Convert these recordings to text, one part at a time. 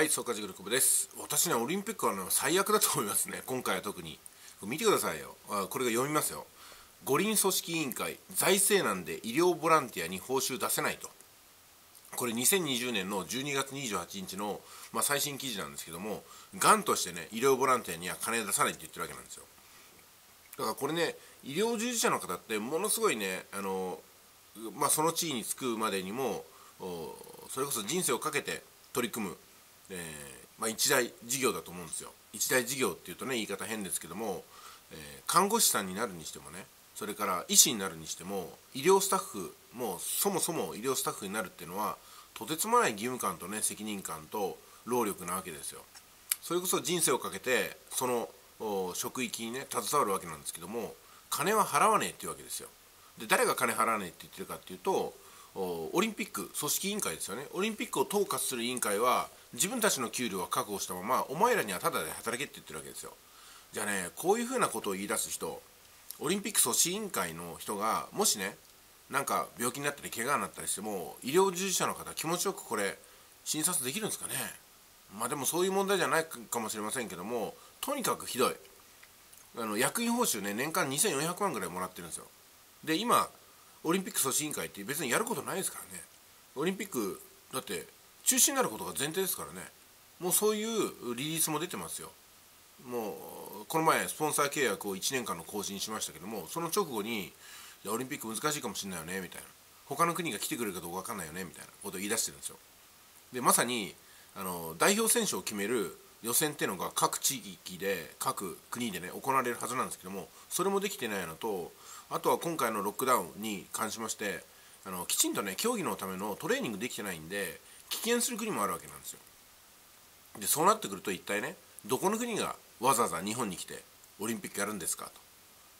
はい、総括塾久保です。私ね、オリンピックは、ね、最悪だと思いますね、今回は特に。見てくださいよ。あこれが読みますよ。五輪組織委員会、財政難で医療ボランティアに報酬出せないと。これ2020年の12月28日の、まあ、最新記事なんですけども、がんとしてね、医療ボランティアには金出さないって言ってるわけなんですよ。だからこれね、医療従事者の方ってものすごいね、あのまあ、その地位につくまでにも、それこそ人生をかけて取り組むえー、まあ、一大事業だと思うんですよ。一大事業っていうとね言い方変ですけども、えー、看護師さんになるにしてもねそれから医師になるにしても医療スタッフもうそもそも医療スタッフになるっていうのはとてつもない義務感とね責任感と労力なわけですよ。それこそ人生をかけてその職域にね携わるわけなんですけども金は払わねえっていうわけですよ。で誰が金払わねえって言ってるかっていうとオリンピック組織委員会ですよね。オリンピックを統括する委員会は自分たちの給料は確保したままお前らにはタダで働けって言ってるわけですよ。じゃあねこういうふうなことを言い出す人オリンピック組織委員会の人がもしねなんか病気になったり怪我になったりしても医療従事者の方気持ちよくこれ診察できるんですかね。まあでもそういう問題じゃないかもしれませんけどもとにかくひどい。あの役員報酬ね年間2400万ぐらいもらってるんですよ。で今オリンピック組織委員会って別にやることないですからね。オリンピックだって中止になることが前提ですからね。もうそういうリリースも出てますよ。もうこの前スポンサー契約を1年間の更新しましたけどもその直後にオリンピック難しいかもしれないよねみたいな。他の国が来てくれるかどうか分かんないよねみたいなことを言い出してるんですよ。でまさにあの代表選手を決める予選っていうのが各地域で各国でね行われるはずなんですけどもそれもできてないのとあとは今回のロックダウンに関しましてあのきちんとね競技のためのトレーニングできてないんで棄権する国もあるわけなんですよ。でそうなってくると一体ねどこの国がわざわざ日本に来てオリンピックやるんですかと。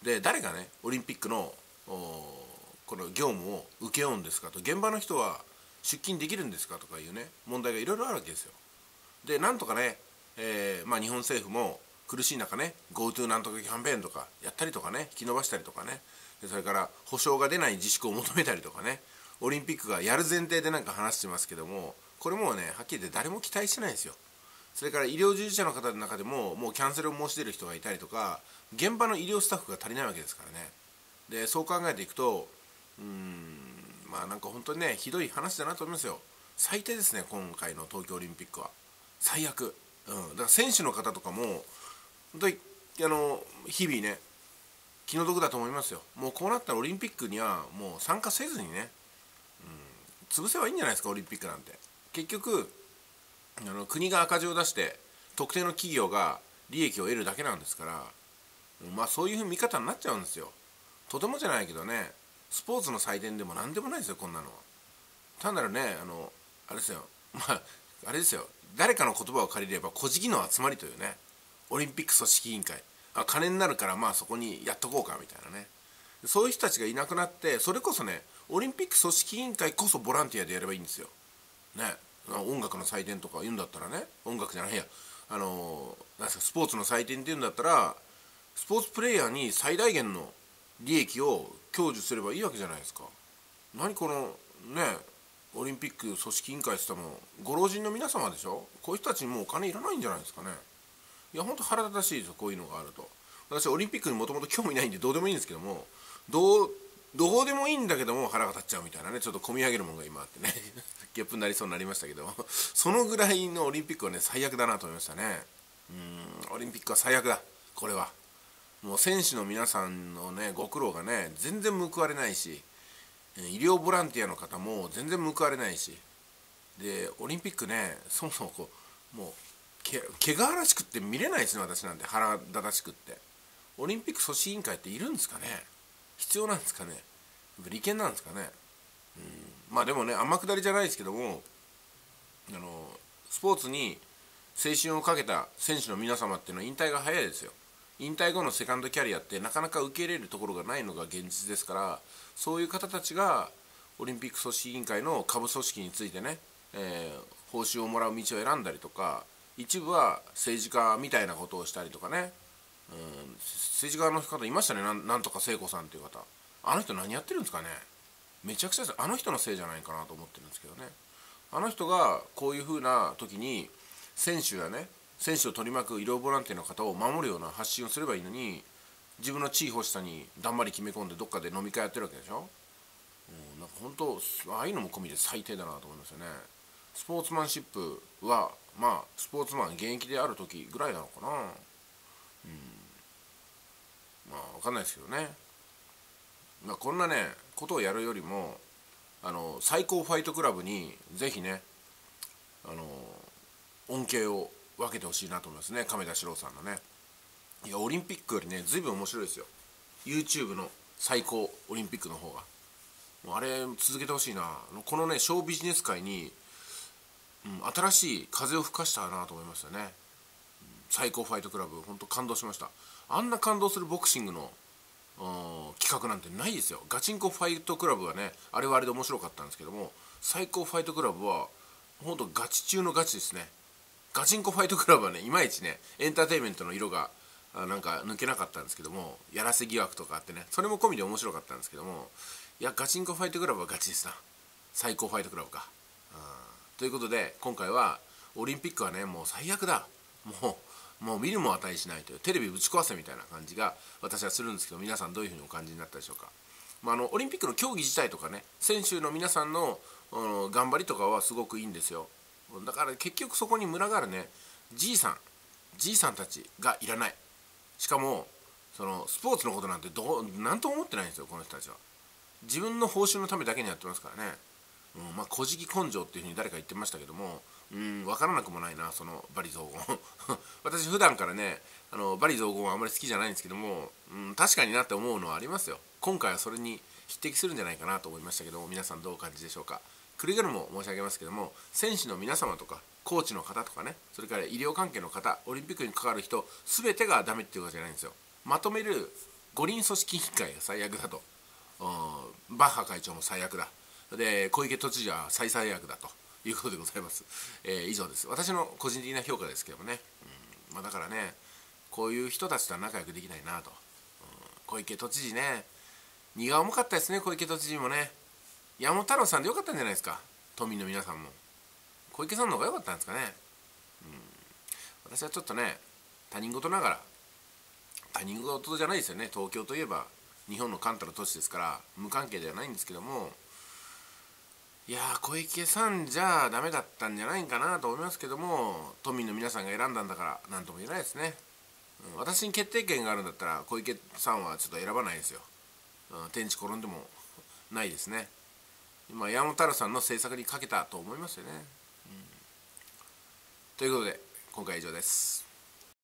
で誰がねオリンピックのこの業務を請け負うんですかと。現場の人は出勤できるんですかとかいうね問題がいろいろあるわけですよ。でなんとかね、えー、まあ、日本政府も苦しい中ね GoTo なんとかキャンペーンとかやったりとかね引き延ばしたりとかね。それから保証が出ない自粛を求めたりとかね。オリンピックがやる前提でなんか話してますけどもこれもうねはっきり言って誰も期待してないですよ。それから医療従事者の方の中でももうキャンセルを申し出る人がいたりとか現場の医療スタッフが足りないわけですからね。でそう考えていくとうんまあなんか本当にねひどい話だなと思いますよ。最低ですね今回の東京オリンピックは。最悪、うん、だから選手の方とかも本当にあの日々ね気の毒だと思いますよ。もうこうなったらオリンピックにはもう参加せずにね、潰せばいいんじゃないですかオリンピックなんて。結局あの国が赤字を出して特定の企業が利益を得るだけなんですからまあそういう見方になっちゃうんですよ。とてもじゃないけどねスポーツの祭典でも何でもないですよこんなのは。単なるねあのあれですよ。まああれですよ。誰かの言葉を借りれば古事記の集まりというねオリンピック組織委員会。あ金になるからまあそこにやっとこうかみたいなね。そういう人たちがいなくなってそれこそねオリンピック組織委員会こそボランティアでやればいいんですよ。ね。音楽の祭典とか言うんだったらね。音楽じゃないや。あのなんすかスポーツの祭典って言うんだったらスポーツプレーヤーに最大限の利益を享受すればいいわけじゃないですか。何このねオリンピック組織委員会って言ってもご老人の皆様でしょ？こういう人たちにもうお金いらないんじゃないですかね。いや本当腹立たしいですよこういうのがあると。私オリンピックにもともと興味ないんでどうでもいいんですけどもどうどうでもいいんだけども腹が立っちゃうみたいなねちょっと込み上げるものが今あってね ゲップになりそうになりましたけど。そのぐらいのオリンピックはね最悪だなと思いましたね。うんオリンピックは最悪だ。これは。もう選手の皆さんのねご苦労がね全然報われないし医療ボランティアの方も全然報われないし。でオリンピックねそもそもこうもうけ怪我らしくって見れないですね私なんて。腹立たしくって。オリンピック組織委員会っているんですかね？必要なんですかね？利権なんですかね？うん。まあでもね天下りじゃないですけどもあのスポーツに青春をかけた選手の皆様っていうのは引退が早いですよ。引退後のセカンドキャリアってなかなか受け入れるところがないのが現実ですからそういう方たちがオリンピック組織委員会の下部組織についてね、えー、報酬をもらう道を選んだりとか一部は政治家みたいなことをしたりとかね、うん、政治家の方いましたね。なんとか聖子さんっていう方。あの人何やってるんですかね。めちゃくちゃあの人のせいじゃないかなと思ってるんですけどね。あの人がこういうふうな時に選手やね選手を取り巻く医療ボランティアの方を守るような発信をすればいいのに自分の地位欲しさにだんまり決め込んでどっかで飲み会やってるわけでしょ、うん、なんか本当ああいうのも込みで最低だなと思いますよね。スポーツマンシップはまあスポーツマン現役である時ぐらいなのかな。うん。まあ分かんないですけどね。まあこんなねことをやるよりもあの最高ファイトクラブにぜひねあの恩恵を分けてほしいなと思いますね。亀田史郎さんのね。いやオリンピックよりね随分面白いですよ。YouTube の最高オリンピックの方が。もうあれ続けてほしいな。このねショービジネス界に、うん、新しい風を吹かしたなと思いましたね、最高ファイトクラブ。本当感動しました。あんな感動するボクシングの企画なんてないですよ。ガチンコファイトクラブはねあれはあれで面白かったんですけども最高ファイトクラブは本当ガチ中のガチですね。ガチンコファイトクラブはねいまいちねエンターテインメントの色がなんか抜けなかったんですけどもやらせ疑惑とかあってねそれも込みで面白かったんですけどもいやガチンコファイトクラブはガチですな。最高ファイトクラブか。ということで今回はオリンピックはねもう最悪だ。もうもう見るも値しないというテレビぶち壊せみたいな感じが私はするんですけど皆さんどういうふうにお感じになったでしょうか、まあ、あのオリンピックの競技自体とかね選手の皆さんの頑張りとかはすごくいいんですよ。だから結局そこに群がるねじいさんじいさんたちがいらない。しかもそのスポーツのことなんてどう何とも思ってないんですよこの人たちは。自分の報酬のためだけにやってますからね、うん、まあ古事記根性っていうふうに誰か言ってましたけどもうん分からなくもないなそのバリ雑言。私普段からねあのバリ雑言はあまり好きじゃないんですけども、うん、確かになって思うのはありますよ。今回はそれに匹敵するんじゃないかなと思いましたけども皆さんどうお感じでしょうか。くれぐれも申し上げますけども選手の皆様とかコーチの方とかねそれから医療関係の方オリンピックに関わる人全てがダメっていうわけじゃないんですよ。まとめる五輪組織委員会が最悪だと。バッハ会長も最悪だ。で小池都知事は最最悪だと。いうことでございます、えー、以上です。私の個人的な評価ですけどもね、うん。まあ、だからねこういう人たちとは仲良くできないなと、うん、小池都知事ね。荷が重かったですね小池都知事もね。山本太郎さんでよかったんじゃないですか。都民の皆さんも。小池さんの方が良かったんですかね、うん、私はちょっとね他人事ながら他人事じゃないですよね。東京といえば日本の関東の都市ですから無関係ではないんですけどもいや小池さんじゃダメだったんじゃないかなと思いますけども都民の皆さんが選んだんだから何とも言えないですね、うん、私に決定権があるんだったら小池さんはちょっと選ばないですよ、うん、天地転んでもないですねまあ、山本太郎さんの政策にかけたと思いますよね。うん、ということで今回は以上です。